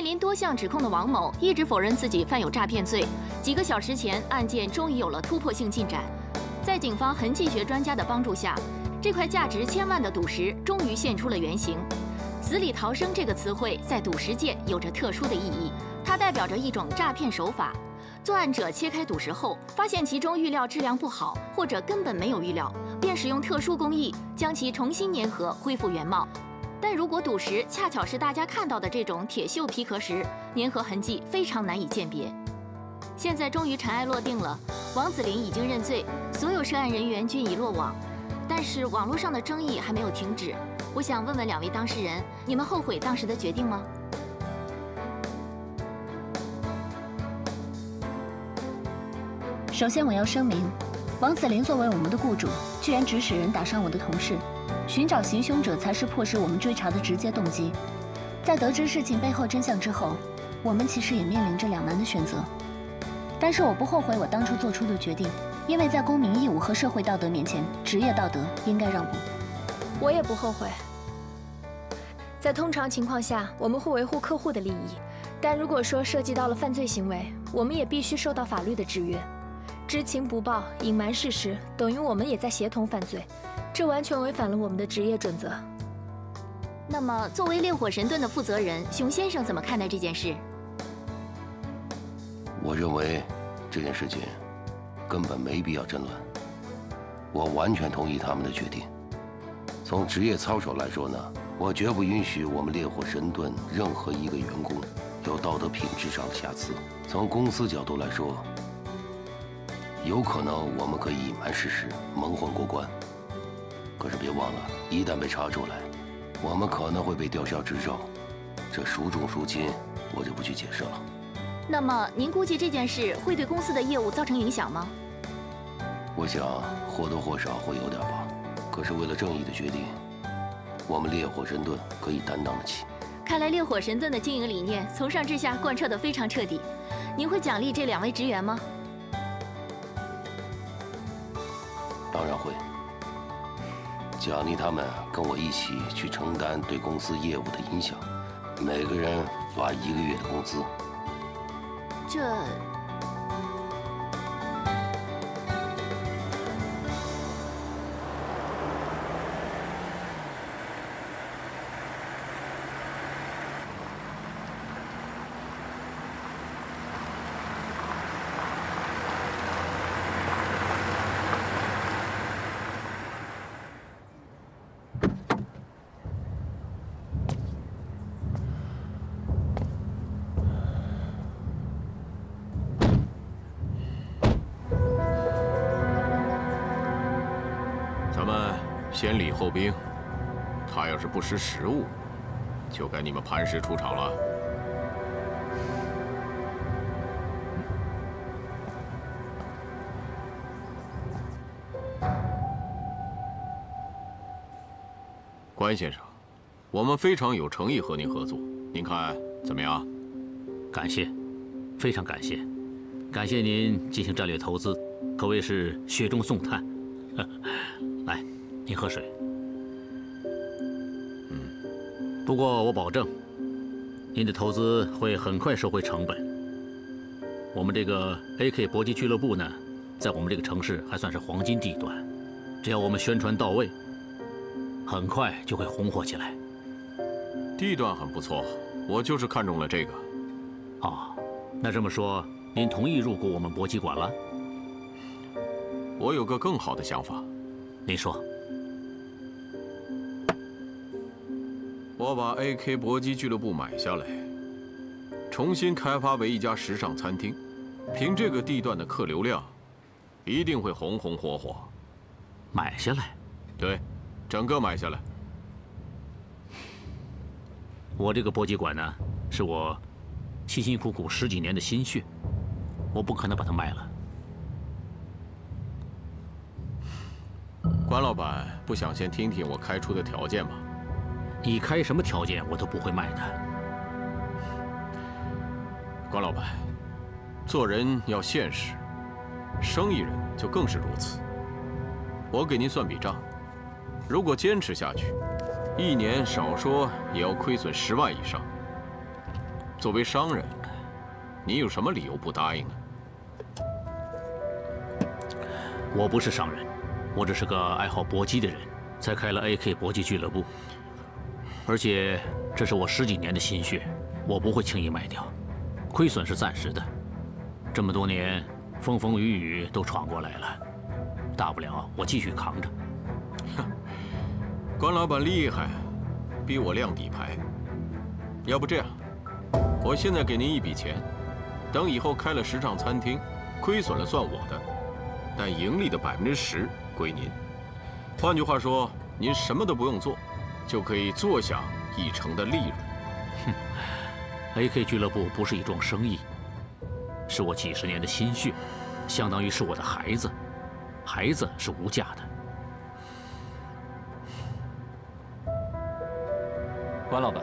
面临多项指控的王某一直否认自己犯有诈骗罪。几个小时前，案件终于有了突破性进展。在警方痕迹学专家的帮助下，这块价值千万的赌石终于现出了原形。死里逃生这个词汇在赌石界有着特殊的意义，它代表着一种诈骗手法。作案者切开赌石后，发现其中玉料质量不好，或者根本没有玉料，便使用特殊工艺将其重新粘合，恢复原貌。但如果赌石恰巧是大家看到的这种铁锈皮壳石，粘合痕迹非常难以鉴别。现在终于尘埃落定了，王子林已经认罪，所有涉案人员均已落网。但是网络上的争议还没有停止，我想问问两位当事人，你们后悔当时的决定吗？首先，我要声明，王子林作为我们的雇主，居然指使人打伤我的同事，寻找行凶者才是迫使我们追查的直接动机。在得知事情背后真相之后，我们其实也面临着两难的选择。但是我不后悔我当初做出的决定，因为在公民义务和社会道德面前，职业道德应该让步。我也不后悔。在通常情况下，我们会维护客户的利益，但如果说涉及到了犯罪行为，我们也必须受到法律的制约。知情不报、隐瞒事实，等于我们也在协同犯罪，这完全违反了我们的职业准则。那么，作为烈火神盾的负责人，熊先生怎么看待这件事？我认为这件事情根本没必要争论。我完全同意他们的决定。从职业操守来说呢，我绝不允许我们烈火神盾任何一个员工有道德品质上的瑕疵。从公司角度来说，有可能我们可以隐瞒事实，蒙混过关。可是别忘了，一旦被查出来，我们可能会被吊销执照。这孰重孰轻，我就不去解释了。那么，您估计这件事会对公司的业务造成影响吗？我想或多或少会有点吧。可是为了正义的决定，我们烈火神盾可以担当得起。看来烈火神盾的经营理念从上至下贯彻得非常彻底。您会奖励这两位职员吗？当然会，奖励他们跟我一起去承担对公司业务的影响，每个人发一个月的工资。这。先礼后兵，他要是不识时务，就该你们磐石出场了。关先生，我们非常有诚意和您合作，您看怎么样？感谢，非常感谢，感谢您进行战略投资，可谓是雪中送炭。来。您喝水。嗯，不过我保证，您的投资会很快收回成本。我们这个 AK 搏击俱乐部呢，在我们这个城市还算是黄金地段，只要我们宣传到位，很快就会红火起来。地段很不错，我就是看中了这个。哦，那这么说，您同意入股我们搏击馆了？我有个更好的想法，您说。我把 AK 搏击俱乐部买下来，重新开发为一家时尚餐厅，凭这个地段的客流量，一定会红红火火。买下来？对，整个买下来。我这个搏击馆呢，是我辛辛苦苦十几年的心血，我不可能把它卖了。关老板，不想先听听我开出的条件吗？你开什么条件，我都不会卖的。关老板，做人要现实，生意人就更是如此。我给您算笔账，如果坚持下去，一年少说也要亏损十万以上。作为商人，你有什么理由不答应呢？我不是商人，我只是个爱好搏击的人，才开了 AK 搏击俱乐部。而且这是我十几年的心血，我不会轻易卖掉。亏损是暂时的，这么多年风风雨雨都闯过来了，大不了我继续扛着。哼关老板厉害，逼我亮底牌。要不这样，我现在给您一笔钱，等以后开了时尚餐厅，亏损了算我的，但盈利的百分之十归您。换句话说，您什么都不用做，就可以坐享一成的利润。哼，AK 俱乐部不是一桩生意，是我几十年的心血，相当于是我的孩子，孩子是无价的。关老板，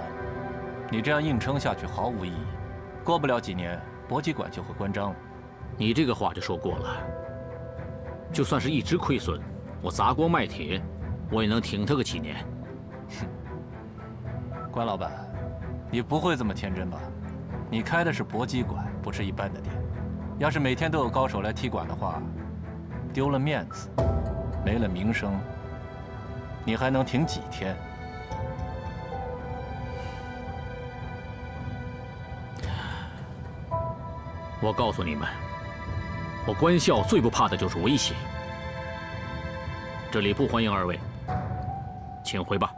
你这样硬撑下去毫无意义，过不了几年，搏击馆就会关张了。你这个话就说过了。就算是一直亏损，我砸锅卖铁，我也能挺他个几年。哼，关老板，你不会这么天真吧？你开的是搏击馆，不是一般的店。要是每天都有高手来踢馆的话，丢了面子，没了名声，你还能挺几天？我告诉你们，我关校最不怕的就是威胁。这里不欢迎二位，请回吧。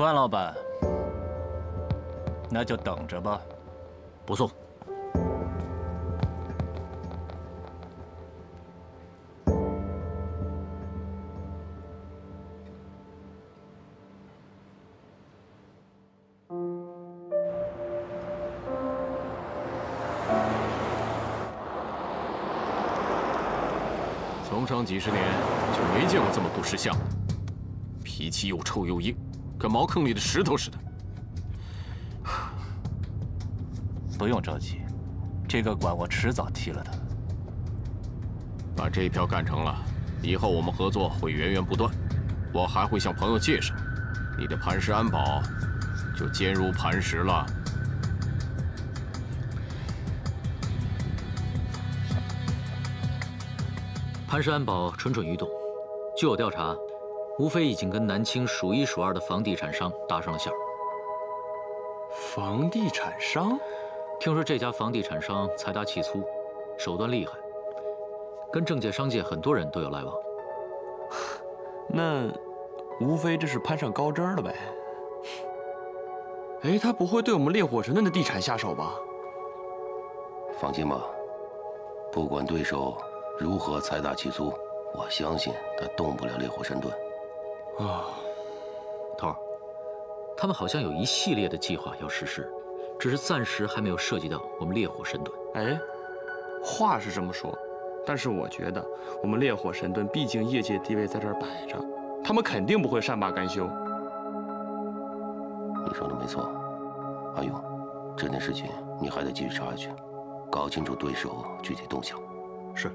关老板，那就等着吧。不送。从商几十年，就没见过这么不识相的，脾气又臭又硬，跟茅坑里的石头似的。不用着急，这个馆我迟早踢了他。把这一票干成了，以后我们合作会源源不断。我还会向朋友介绍，你的磐石安保就坚如磐石了。磐石安保蠢蠢欲动，据我调查，无非已经跟南青数一数二的房地产商搭上了线儿。房地产商？听说这家房地产商财大气粗，手段厉害，跟政界、商界很多人都有来往。那，无非这是攀上高枝了呗。哎，他不会对我们烈火神盾的地产下手吧？放心吧，不管对手。如何财大气粗？我相信他动不了烈火神盾。啊，头儿，他们好像有一系列的计划要实施，只是暂时还没有涉及到我们烈火神盾。哎，话是这么说，但是我觉得我们烈火神盾毕竟业界地位在这儿摆着，他们肯定不会善罢甘休。你说的没错，阿勇，这件事情你还得继续查下去，搞清楚对手具体动向。是。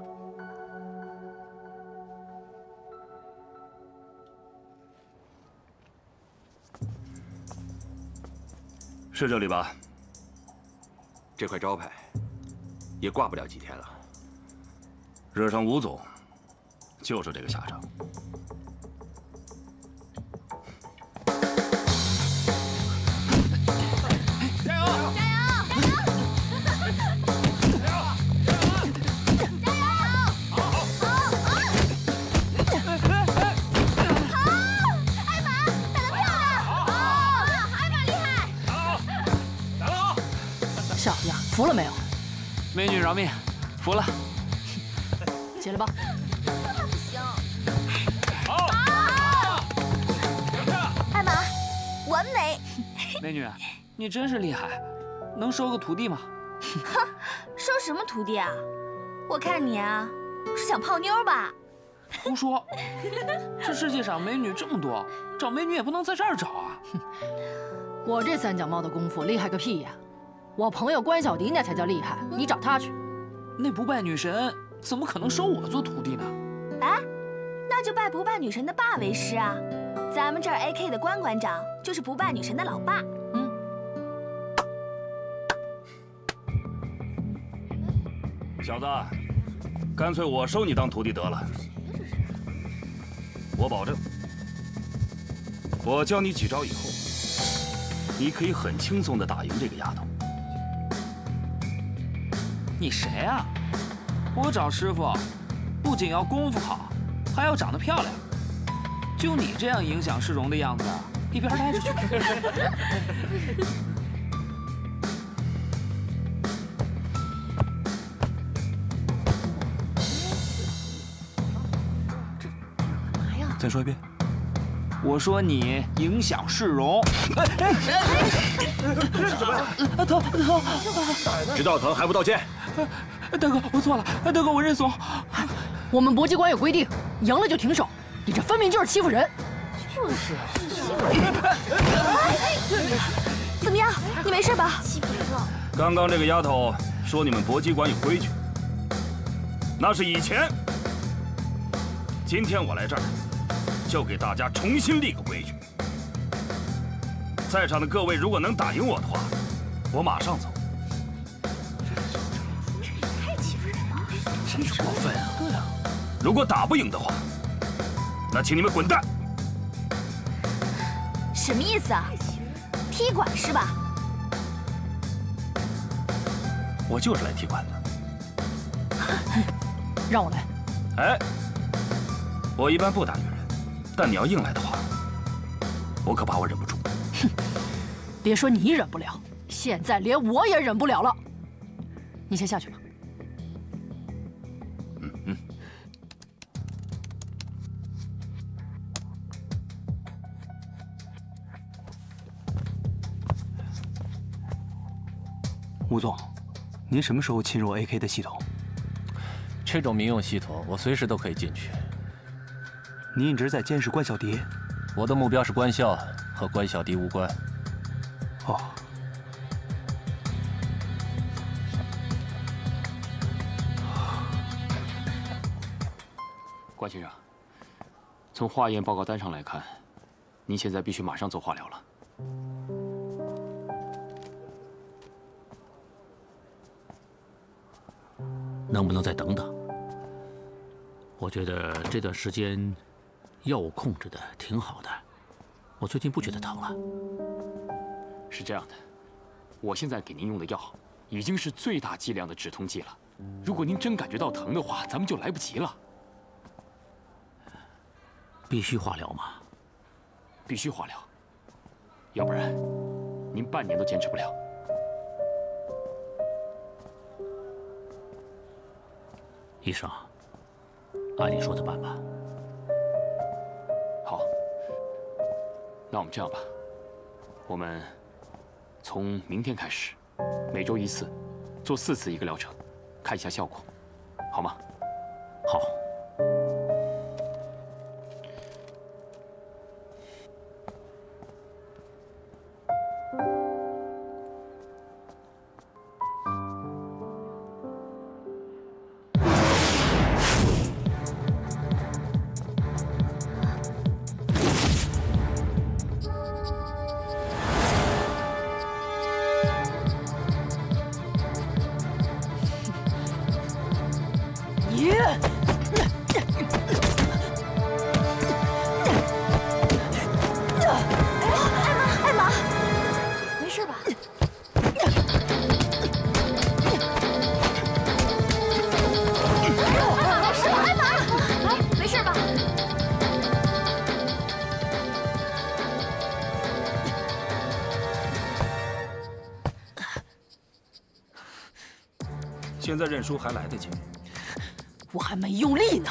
是这里吧？这块招牌也挂不了几天了。惹上吴总，就是这个下场。美女饶命，服了。起来吧。不行。好。艾玛，完美。美女，你真是厉害，能收个徒弟吗？哼，收什么徒弟啊？我看你啊，是想泡妞吧？胡说！这世界上美女这么多，找美女也不能在这儿找啊。我这三脚猫的功夫厉害个屁呀！我朋友关小迪那才叫厉害，你找他去。那不败女神怎么可能收我做徒弟呢？哎，那就拜不败女神的爸为师啊！咱们这儿 AK 的关馆长就是不败女神的老爸。嗯。小子，干脆我收你当徒弟得了。我保证，我教你几招以后，你可以很轻松的打赢这个丫头。你谁啊？我找师傅，不仅要功夫好，还要长得漂亮。就你这样影响市容的样子，一边待着去。嘛呀？再说一遍。我说你影响市容。哎哎哎！疼疼！知道疼还不道歉？大哥，我错了。大哥，我认怂。我们搏击馆有规定，赢了就停手。你这分明就是欺负人！就是。怎么样？你没事吧？欺负人了。刚刚这个丫头说你们搏击馆有规矩，那是以前。今天我来这儿，就给大家重新立个规矩。在场的各位如果能打赢我的话，我马上走。这也太欺负人了，真是过分啊！对啊，如果打不赢的话。那请你们滚蛋！什么意思啊？踢馆是吧？我就是来踢馆的。让我来。哎，我一般不打女人，但你要硬来的话，我可怕我忍不住。哼，别说你忍不了，现在连我也忍不了了。你先下去吧。吴总，您什么时候侵入 AK 的系统？这种民用系统，我随时都可以进去。您一直在监视关小迪，我的目标是关校，和关小迪无关。哦。关先生，从化验报告单上来看，您现在必须马上做化疗了。能不能再等等？我觉得这段时间药物控制的挺好的，我最近不觉得疼了。是这样的，我现在给您用的药已经是最大剂量的止痛剂了。如果您真感觉到疼的话，咱们就来不及了。必须化疗吗？必须化疗，要不然您半年都坚持不了。医生，按你说的办吧。好，那我们这样吧，我们从明天开始，每周一次，做四次一个疗程，看一下效果，好吗？好。现在认输还来得及，我还没用力呢。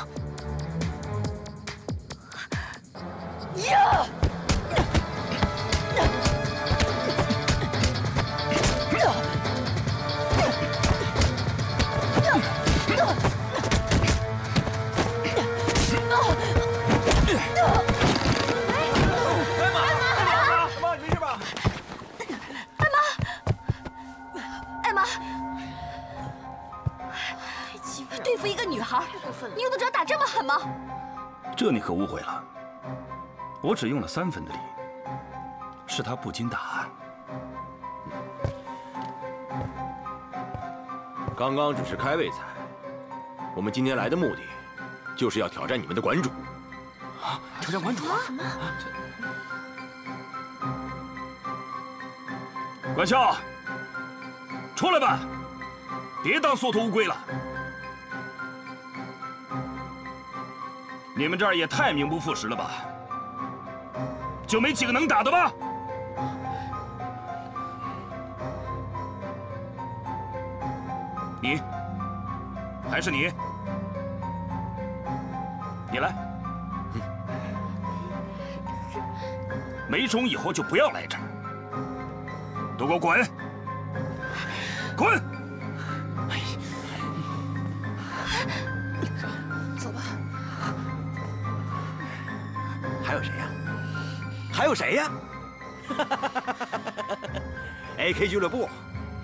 你可误会了，我只用了三分的力，是他不禁大汗。刚刚只是开胃菜，我们今天来的目的，就是要挑战你们的馆主。啊，挑战馆主？什么？管笑，出来吧，别当缩头乌龟了。你们这儿也太名不副实了吧？就没几个能打的吗？你，还是你？你来。没种以后就不要来这儿。都给我滚！滚！谁呀？AK 俱乐部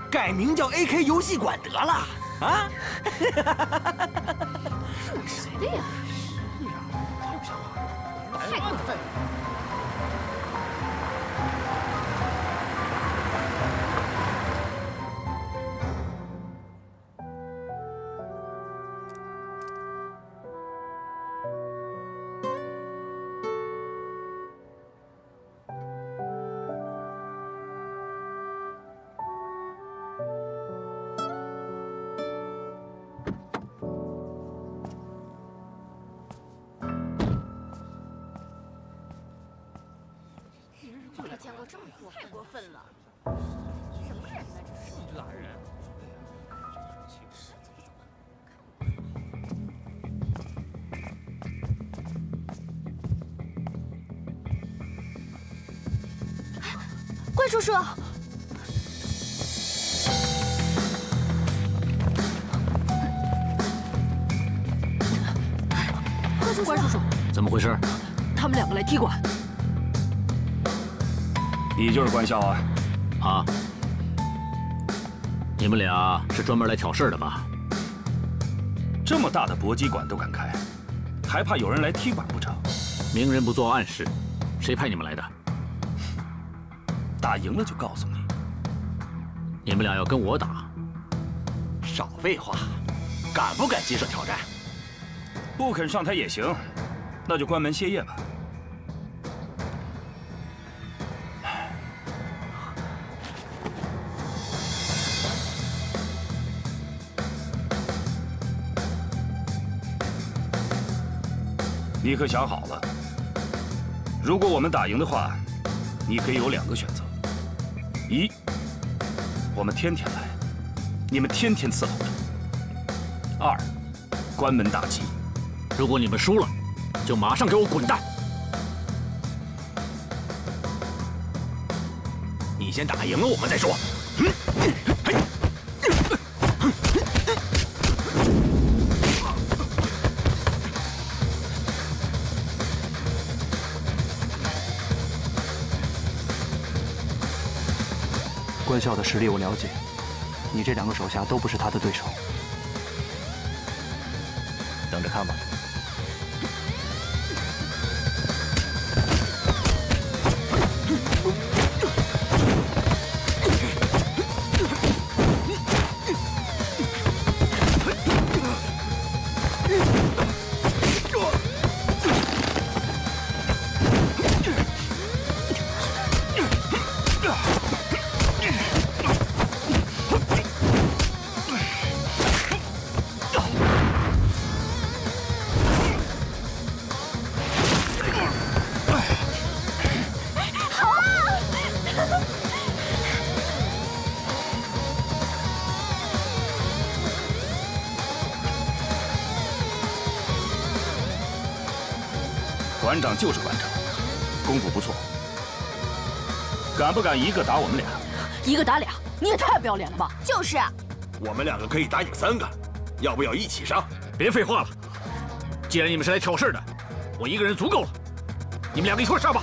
改名叫 AK 游戏馆得了啊！谁的呀？叔叔，关叔叔，怎么回事？他们两个来踢馆。你就是关笑啊？啊！你们俩是专门来挑事的吧？这么大的搏击馆都敢开，还怕有人来踢馆不成？明人不做暗事，谁派你们来的？打赢了就告诉你。你们俩要跟我打？少废话！敢不敢接受挑战？不肯上台也行，那就关门歇业吧。你可想好了？如果我们打赢的话，你可以有两个选择：我们天天来，你们天天伺候着；二，关门大吉。如果你们输了，就马上给我滚蛋！你先打赢了我们再说。教的实力我了解，你这两个手下都不是他的对手。等着看吧。馆长就是团长，功夫不错。敢不敢一个打我们俩？一个打俩，你也太不要脸了吧！就是。我们两个可以打你们三个，要不要一起上？别废话了，既然你们是来挑事的，我一个人足够了。你们两个一块上吧。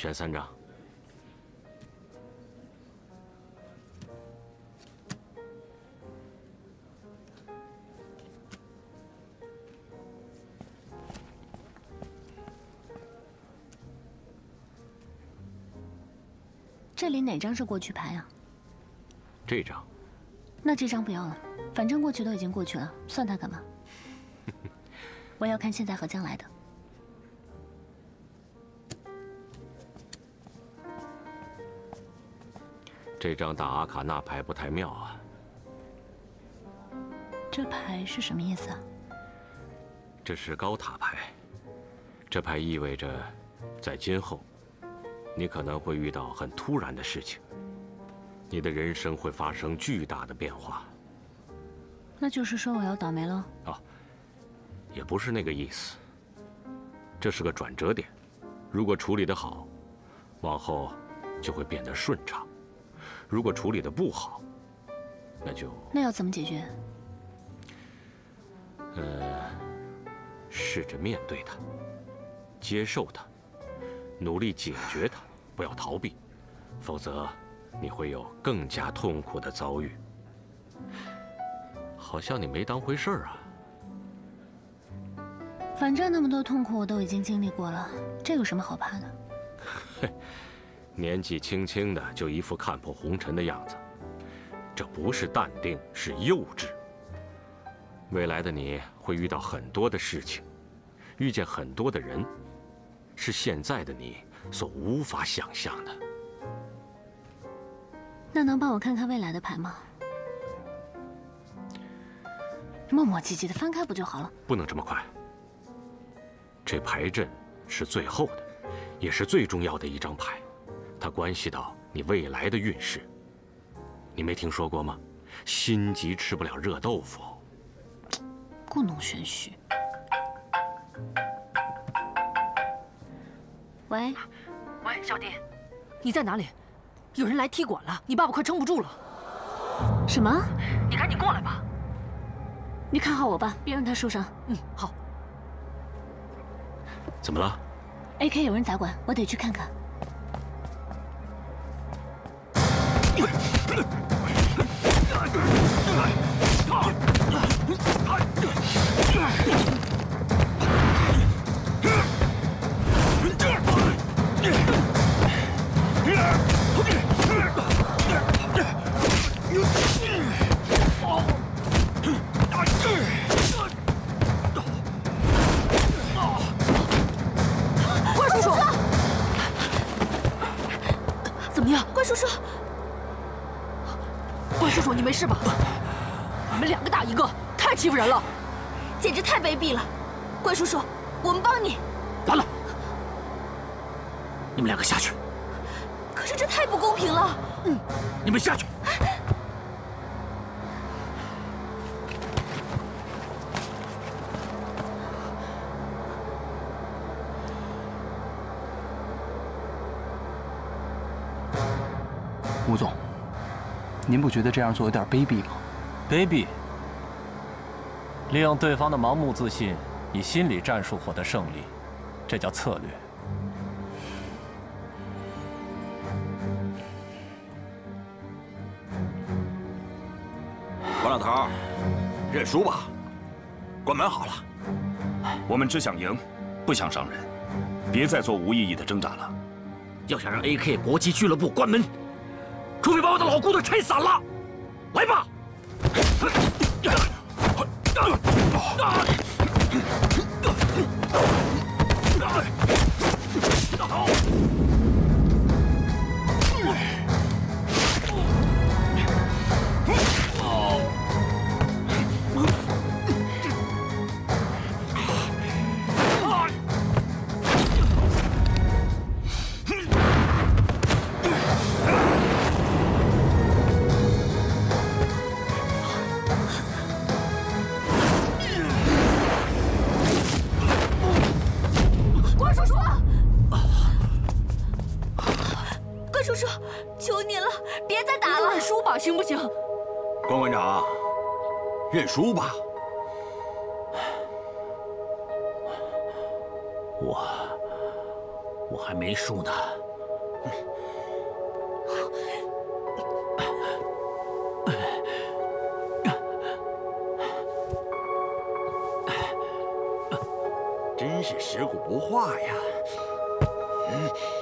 选三张。这里哪张是过去牌啊？这张。那这张不要了，反正过去都已经过去了，算它干嘛？我要看现在和将来的。这张打阿卡那牌不太妙啊。这牌是什么意思啊？这是高塔牌，这牌意味着，在今后。你可能会遇到很突然的事情，你的人生会发生巨大的变化。那就是说我要倒霉了？啊，也不是那个意思。这是个转折点，如果处理得好，往后就会变得顺畅；如果处理得不好，那就……那要怎么解决？呃，试着面对它，接受它。努力解决它，不要逃避，否则你会有更加痛苦的遭遇。好像你没当回事儿啊。反正那么多痛苦我都已经经历过了，这有什么好怕的？嘿，年纪轻轻的就一副看破红尘的样子，这不是淡定，是幼稚。未来的你会遇到很多的事情，遇见很多的人。是现在的你所无法想象的。那能帮我看看未来的牌吗？磨磨唧唧的翻开不就好了？不能这么快。这牌阵是最后的，也是最重要的一张牌，它关系到你未来的运势。你没听说过吗？心急吃不了热豆腐。故弄玄虚。喂，喂，小弟，你在哪里？有人来踢馆了，你爸爸快撑不住了。什么？你赶紧过来吧。你看好我爸，别让他受伤。嗯，好。怎么了？AK 有人砸馆，我得去看看。关叔叔，你没事吧？你们两个打一个，太欺负人了，简直太卑鄙了！关叔叔，我们帮你。完了，你们两个下去。可是这太不公平了。嗯，你们下去。您不觉得这样做有点卑鄙吗？卑鄙！利用对方的盲目自信，以心理战术获得胜利，这叫策略。王老头，认输吧，关门好了。我们只想赢，不想伤人，别再做无意义的挣扎了。要想让 AK 搏击俱乐部关门。把我的老骨头拆散了，来吧！认输吧，我我还没输呢。真是食古不化呀！嗯。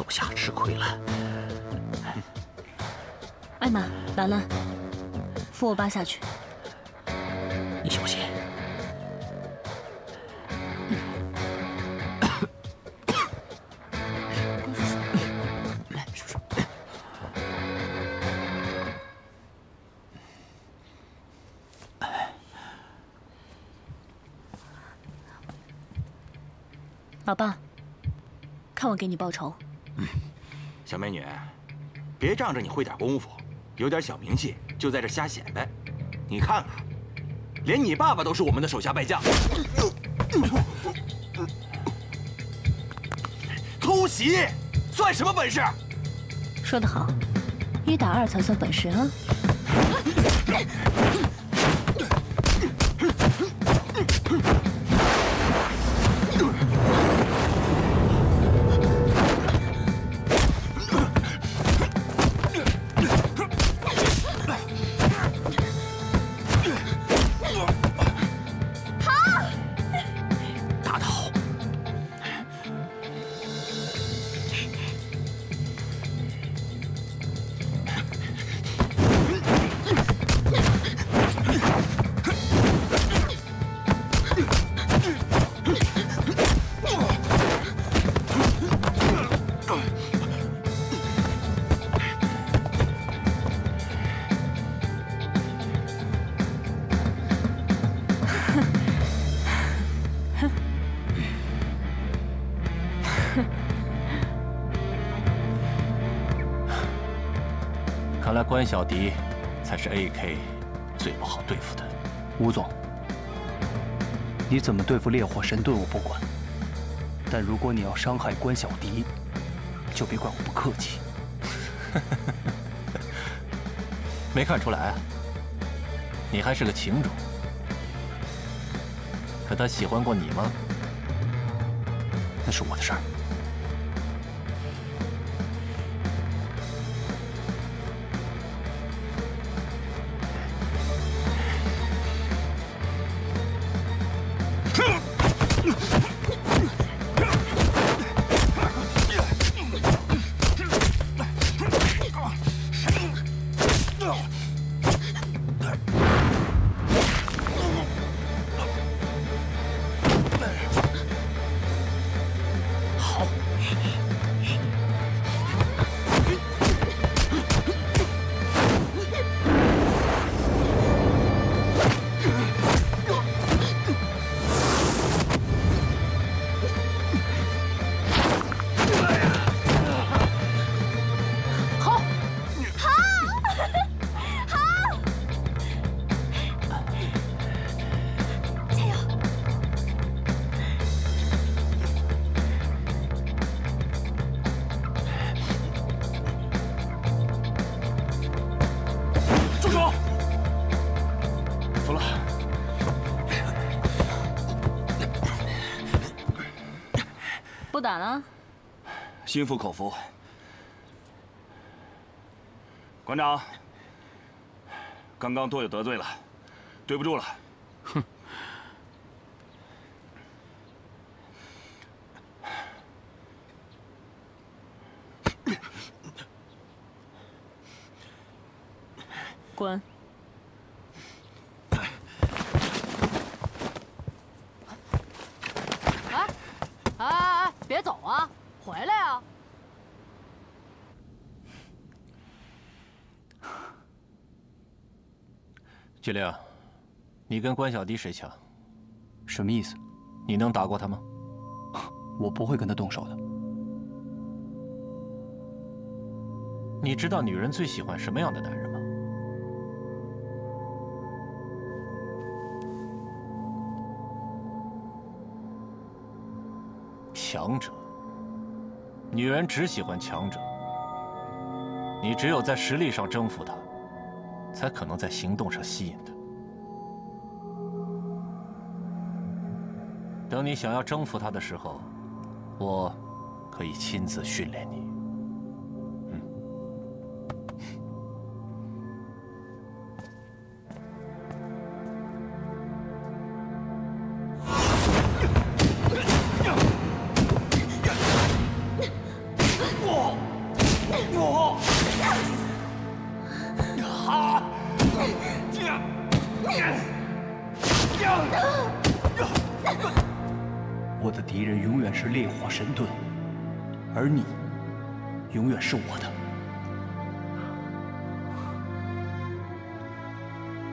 手下吃亏了。艾玛，兰兰，扶我爸下去。你小心。来，叔叔。老爸，看我给你报仇。小美女，别仗着你会点功夫，有点小名气，就在这瞎显摆。你看看，连你爸爸都是我们的手下败将。偷袭，算什么本事？说得好，一打二才算本事啊！关小迪才是 AK 最不好对付的。吴总，你怎么对付烈火神盾我不管，但如果你要伤害关小迪，就别怪我不客气。没看出来啊，你还是个情种。可他喜欢过你吗？那是我的事儿。不打了？心服口服。馆长，刚刚多有得罪了，对不住了。哼。滚！哎，哎哎，别走啊，回来啊！巨灵，你跟关小迪谁强？什么意思？你能打过他吗？我不会跟他动手的。你知道女人最喜欢什么样的男人吗？强者。女人只喜欢强者。你只有在实力上征服她，才可能在行动上吸引他。等你想要征服他的时候，我可以亲自训练你。神盾，而你，永远是我的。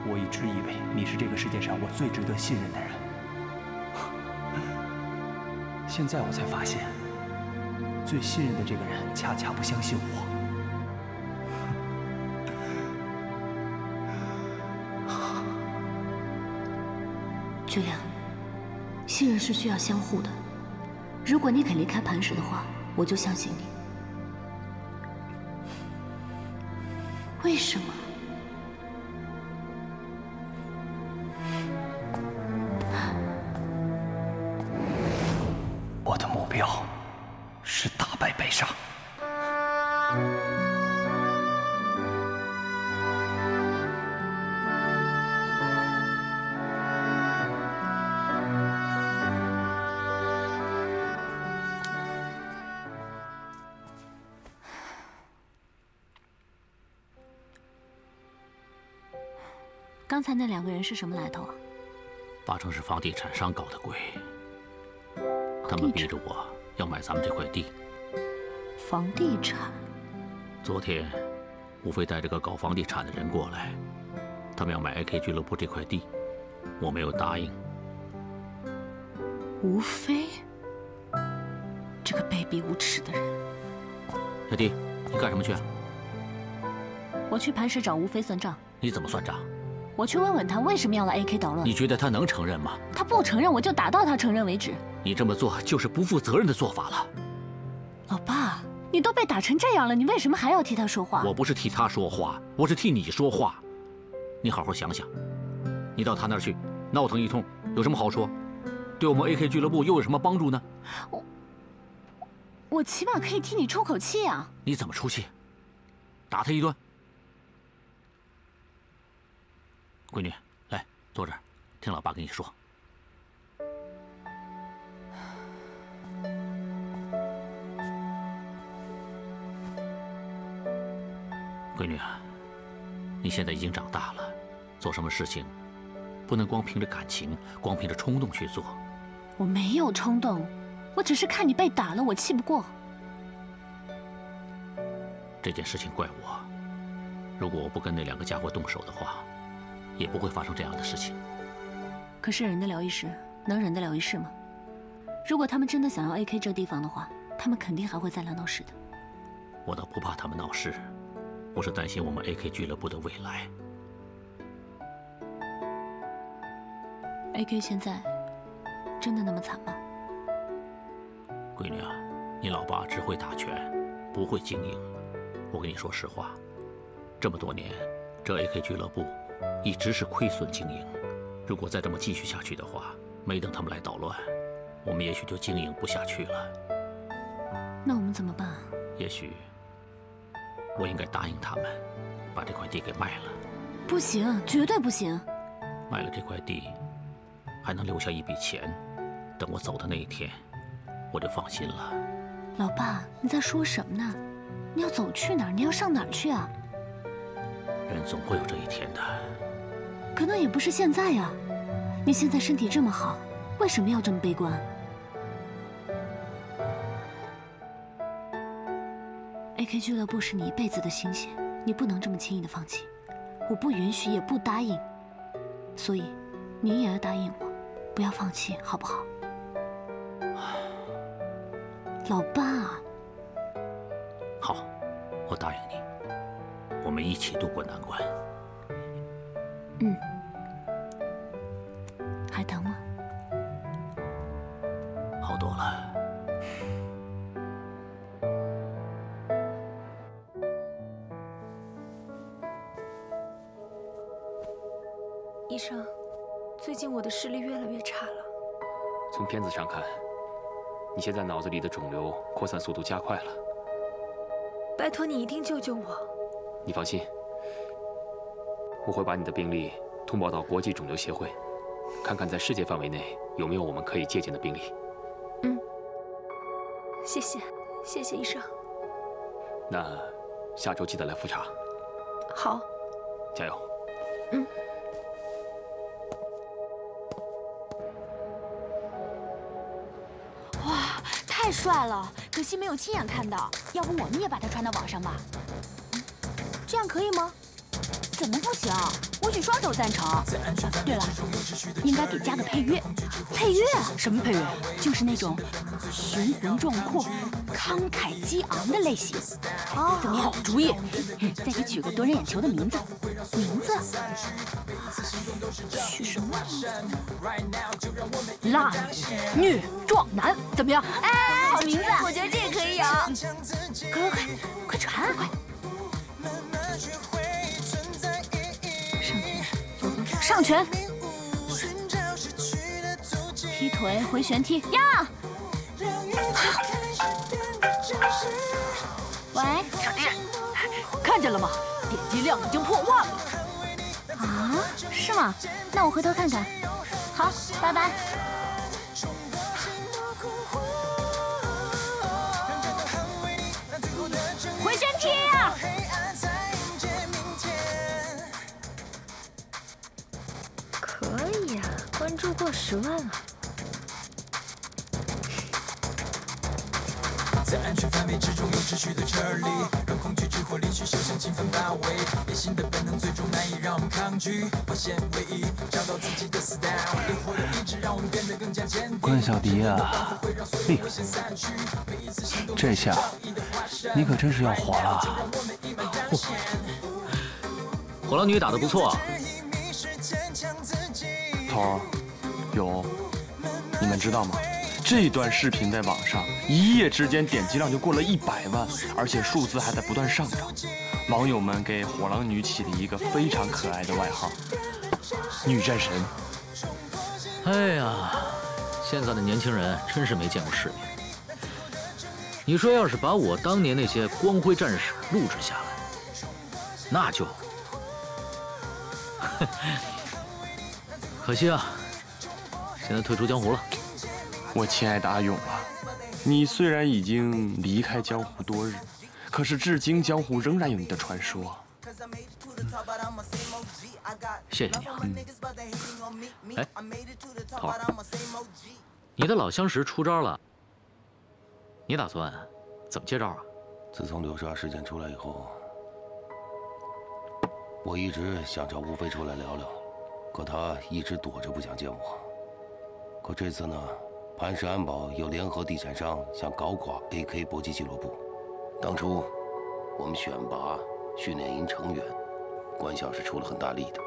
我一直以为你是这个世界上我最值得信任的人，现在我才发现，最信任的这个人恰恰不相信我。巨良，信任是需要相互的。如果你肯离开磐石的话，我就相信你。为什么？刚才那两个人是什么来头啊？八成是房地产商搞的鬼。他们逼着我要买咱们这块地。房地产。昨天，吴飞带着个搞房地产的人过来，他们要买 AK 俱乐部这块地，我没有答应。吴飞，这个卑鄙无耻的人！小弟，你干什么去？我去磐石找吴飞算账。你怎么算账？我去问问他为什么要来 AK 捣乱。你觉得他能承认吗？他不承认，我就打到他承认为止。你这么做就是不负责任的做法了。老爸，你都被打成这样了，你为什么还要替他说话？我不是替他说话，我是替你说话。你好好想想，你到他那儿去闹腾一通，有什么好处？对我们 AK 俱乐部又有什么帮助呢？我，我起码可以替你出口气啊！你怎么出气？打他一顿。闺女，来坐这儿，听老爸跟你说。闺女啊，你现在已经长大了，做什么事情不能光凭着感情、光凭着冲动去做。我没有冲动，我只是看你被打了，我气不过。这件事情怪我，如果我不跟那两个家伙动手的话，也不会发生这样的事情。可是忍得了一时，能忍得了一世吗？如果他们真的想要 AK 这地方的话，他们肯定还会再来闹事的。我倒不怕他们闹事，我是担心我们 AK 俱乐部的未来。AK 现在真的那么惨吗？闺女啊，你老爸只会打拳，不会经营。我跟你说实话，这么多年，这 AK 俱乐部一直是亏损经营。如果再这么继续下去的话，没等他们来捣乱，我们也许就经营不下去了。那我们怎么办啊？也许我应该答应他们，把这块地给卖了。不行，绝对不行！卖了这块地，还能留下一笔钱，等我走的那一天，我就放心了。老爸，你在说什么呢？你要走去哪儿？你要上哪儿去啊？人总会有这一天的。可那也不是现在呀。你现在身体这么好，为什么要这么悲观？AK 俱乐部是你一辈子的心血，你不能这么轻易的放弃。我不允许，也不答应。所以，你也要答应我，不要放弃，好不好？老爸，好，我答应你，我们一起度过难关。嗯，还疼吗？好多了。医生，最近我的视力越来越差了。从片子上看，你现在脑子里的肿瘤扩散速度加快了。拜托你一定救救我！你放心，我会把你的病例通报到国际肿瘤协会，看看在世界范围内有没有我们可以借鉴的病例。嗯，谢谢，谢谢医生。那下周记得来复查。好，加油。嗯。哇，太帅了！可惜没有亲眼看到，要不我们也把它传到网上吧？可以吗？怎么不行？我举双手赞成。对了，应该给加个配乐。配乐？什么配乐？就是那种雄浑壮阔、慷慨激昂的类型。哦，怎么样？好主意。再给取个夺人眼球的名字。名字？取什么？辣女、女壮男，怎么样？哎，好名字！我觉得这个可以有。快快快，快传啊！快！上拳，踢腿，回旋踢，呀！喂，小弟，看见了吗？点击量已经破万了。啊，是吗？那我回头看看。好，拜拜。关注过十万了。在安全范围之中有秩序的撤离，让恐惧之火包围。野心的本能最终难以让我们抗拒，化险为夷，找到自己的 style。烈火的意志让我们变得更加坚定。关小迪啊，厉害！这下你可真是要火了。火狼女打得不错啊。头儿，有，你们知道吗？这段视频在网上一夜之间点击量就过了一百万，而且数字还在不断上涨。网友们给火狼女起了一个非常可爱的外号——女战神。哎呀，现在的年轻人真是没见过世面。你说要是把我当年那些光辉战士录制下来，那就 可惜啊，现在退出江湖了。我亲爱的阿勇啊，你虽然已经离开江湖多日，可是至今江湖仍然有你的传说。谢谢你啊。嗯。哎，头儿，你的老相识出招了，你打算怎么接招啊？自从流沙事件出来以后，我一直想找吴飞出来聊聊，可他一直躲着不想见我。可这次呢？磐石安保又联合地产商想搞垮 AK 搏击俱乐部。当初我们选拔训练营成员，关校是出了很大力的。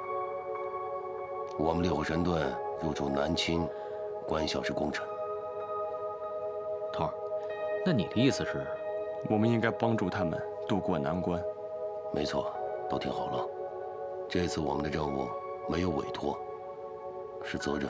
我们烈火神盾入驻南青，关校是功臣。头儿，那你的意思是，我们应该帮助他们渡过难关？没错，都听好了。这次我们的任务没有委托，是责任。